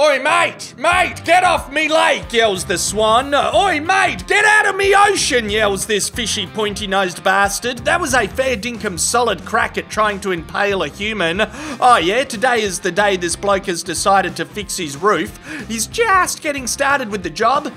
Oi, mate! Mate, get off me lake, yells the swan. Oi, mate, get out of me ocean, yells this fishy, pointy nosed bastard. That was a fair dinkum solid crack at trying to impale a human. Oh, yeah, today is the day this bloke has decided to fix his roof. He's just getting started with the job.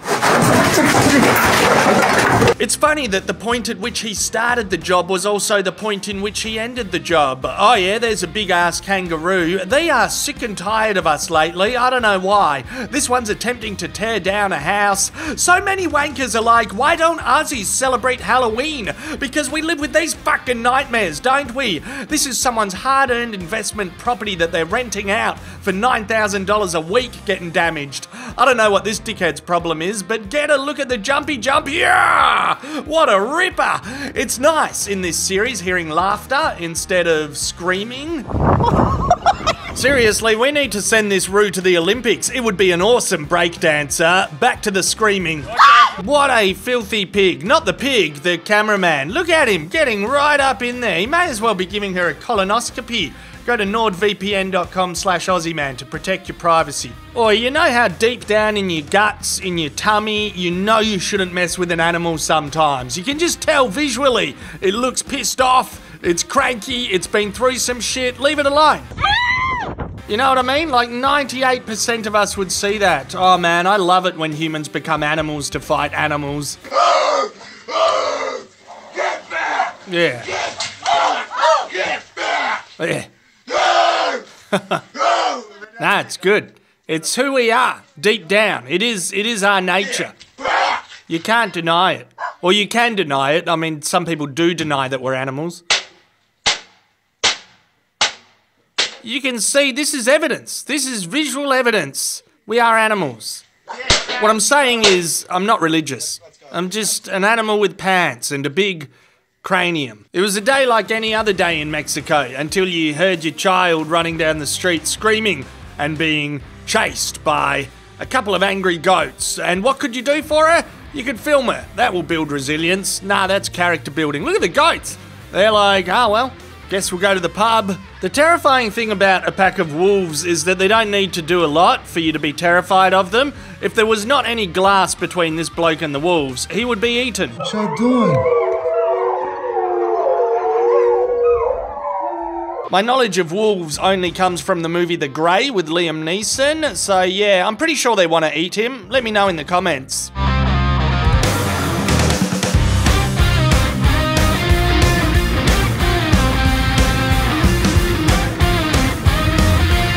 It's funny that the point at which he started the job was also the point in which he ended the job. Oh, yeah, there's a big ass kangaroo. They are sick and tired of us lately. I don't know why. This one's attempting to tear down a house. So many wankers are like, why don't Aussies celebrate Halloween? Because we live with these fucking nightmares, don't we? This is someone's hard earned investment property that they're renting out for $9,000 a week getting damaged. I don't know what this dickhead's problem is, but get a look at the jumpy jump. Yeah! What a ripper! It's nice in this series hearing laughter instead of screaming. Seriously, we need to send this Roo to the Olympics. It would be an awesome breakdancer. Back to the screaming. What a filthy pig. Not the pig, the cameraman. Look at him, getting right up in there. He may as well be giving her a colonoscopy. Go to nordvpn.com slash ozzyman to protect your privacy. Or you know how deep down in your guts, in your tummy, you know you shouldn't mess with an animal sometimes. You can just tell visually. It looks pissed off, it's cranky, it's been through some shit. Leave it alone. You know what I mean? Like 98% of us would see that. Oh man, I love it when humans become animals to fight animals. Get back! Yeah. Get back! Yeah. That's good. It's who we are, deep down. It is it is our nature. You can't deny it. Or you can deny it. I mean, some people do deny that we're animals. You can see this is evidence. This is visual evidence. We are animals. What I'm saying is, I'm not religious. I'm just an animal with pants and a big cranium. It was a day like any other day in Mexico until you heard your child running down the street screaming and being chased by a couple of angry goats. And what could you do for her? You could film her. That will build resilience. Nah, that's character building. Look at the goats. They're like, oh well, guess we'll go to the pub. The terrifying thing about a pack of wolves is that they don't need to do a lot for you to be terrified of them. If there was not any glass between this bloke and the wolves, he would be eaten. What y'all doing? My knowledge of wolves only comes from the movie The Grey with Liam Neeson, so yeah, I'm pretty sure they want to eat him. Let me know in the comments.